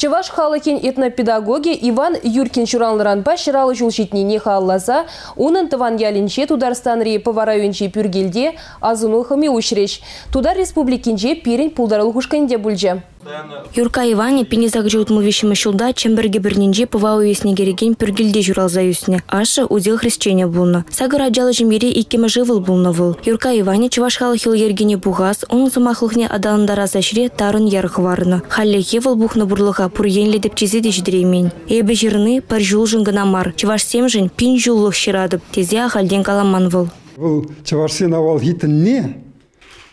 Чываш халыкин этнопедагоги Иван Юркин чуранлыранпа шыралы жул не халласа, унын тыван ялинче Тударстан ре паварайынче пюргелде азыну хыми ушреш. Тудар республикинче пирин пулдарыл хушканде бульже. Юрка Иване пенезак жутму вещимы шулда чемберге бірненже пывау есіне кереген пүргілде журалза юсне. Ашы удел хрещене булны. Сагыр аджалы жемере икеме живыл булны выл. Юрка Иване чувашхалы хил ергене бугас, он замахлыхне адалындара зашре тарын ярхварны. Халлехе выл бухны бурлыға пурьенле деп чезе ждремень. Эбе жирны пар жул жыңгынамар. Чуваш семжін пин жуллық ширадып, тезе ахалден каламан выл. Выл чувашсен авал хитінне,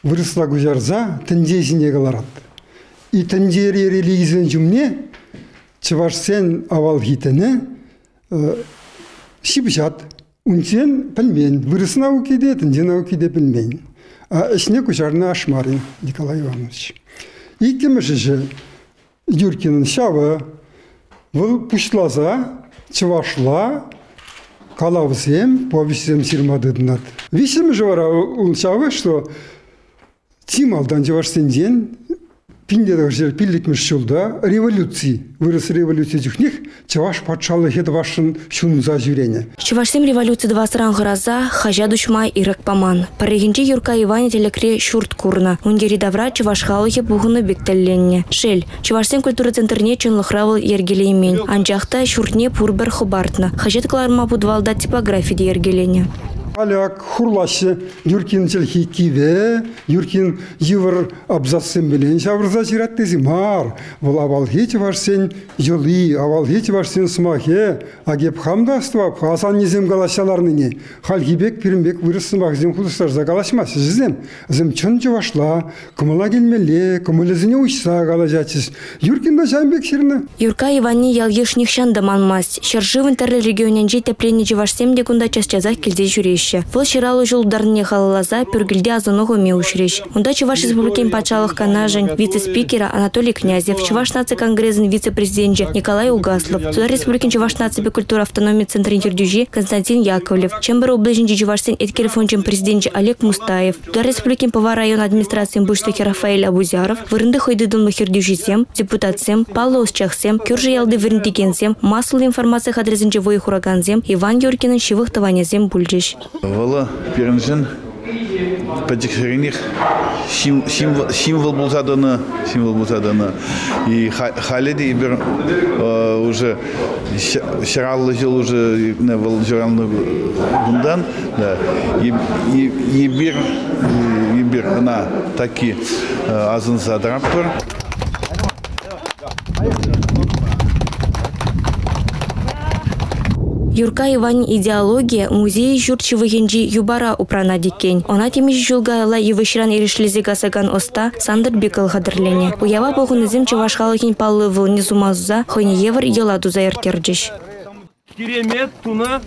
вырысла гузарза, тіндезіне каларат и тіндері религиязен жүмне чывашсен авал хитіне шибжат унсен пілмен вырысын ау кейде тінден ау кейде пілмен. Ішіне күжарны ашмарын николай иванович. Икеміші юркинын шавы бұл пушлаза чывашла калавзем повесем сирмадыднат висім жора ул шавы что тималдан чывашсенден пиндедагы жер пилликмиш жылда революции вырыс революция жүхнех чаваш патшалы хед вашын шунза жүрене чавашсем революция два сыран гыраза хажа душмай ирак паман. Парегинче юрка иване телекре шурт курна. Ундери давра чаваш халыхе бугуны бектелленне. Шел чавашсем культура центрне чынлыхравыл ергелеймен анжахта шуртне пурбер хубартна хажет кларма будвалда типография ергелене. Аляк хурлашы юркин челхи киве, юркин ювар абзасын білен шавырза жираттези мар. Бұл авал хеч var сен жолы, авал хеч var сен смахе, агеп хамдаства хасан низем галашаларныне. Халгибек пирмбек вырысымақ зем худыстарза галашмасы жізем. Зем чын жывашла, кымыла келмеле, кымылызыне уйса галажачыз. Юркин да жайбек ширны. Юрка Ивани ялгешних шандаманмас. Шаржывын тәрі регионенже теплені жывашсем де кунда час-чазақ келде жүреш иші. Бұл шыралы жылдарыне халалаза пүргілде азынығы меушреш. Онда Чуваш республикин патшалық канажын вице-спикера Анатолий Князев, Чуваш нации конгрессін вице-президенті Николай Угаслов, Судар республикин Чуваш нации культура автономии центр интердюжи Константин Яковлев, Чембер облажинчи Чувашсен эткер фончен президенті Олег Мустаев, Судар республикин пава район администрации Буштахи Рафаэль Абузяров, Вырынды хойдыдын махирдюжисем, депутатсем, Павло Усчахсем, Кюржи ялды вырындикенсем, массалы информация хадрезінче вой хураганзем, Иван Юркинын шивых таванезем бульджиш. Вала пиренжен пәдікшерініх символ, символ бұлзадыны, символ бұлзадыны. И халеді бір уже шаралы жыл уже вал жыралны бұндан, да, и и бір, ана, таки азын задырап бір. Поехали. Юрка Иван идеология музей журчевыгенжи юбара упрана дикен. Она темиш жылгайла евышран иришлизе гасаган оста Сандр Бикл хадырлене. Уява богунызым чавашхалыхин паллы выл низумазуза хойни евр еладу заертерджиш. Керемет туна,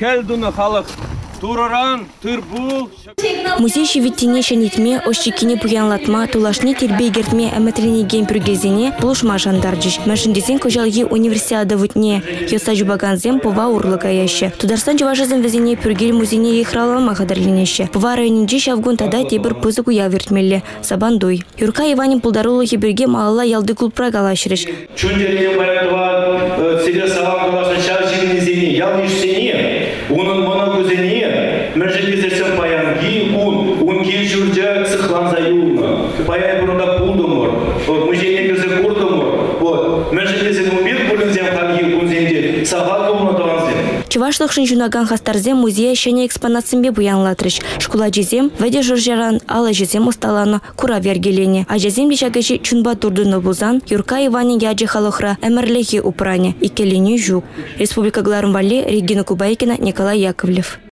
кәл дуна халық Тураран, тырбул. Музей шевиттине шанитме, ощикине пуянлатма, тулашне тербей гертме әмәтрене ген пүргезене булышма жандарджиш. Мәшіндесен көжалги универсиада вутне, йоса жубаганзем пова урлыга яшы. Тударстан жыважызын везене пүргел музейне ехралама қадарленеші. Пова районинче шавгун тада тебір пызык уя вертмелле, сабандуй. Юрка Иванин пулдарулы хиберге малала ялды клуб прагалашырыш. Чунделене баятва, себе саван галашын шаржин низене, ял нишсене, унын мона Паян бұрында пулдымыр, музейне кірзі курдымыр. Вот, мәжілізен умбет бұлінзен қалги унзенде, сағат болна таванзен. Чывашлықшын жунаган хастарзем музея шене экспонатсымбе буянлатырыш. Шкула жезем, вәде жұржаран, ала жезем усталаны, кура вергелене. А жезем бешагеші чунба турдыны бузан, Юрка Иванин яджи халықра әмірлехи упране, икелене жук. Республика Гларым Валли, Регина Кубайкина, Николай Яковлев.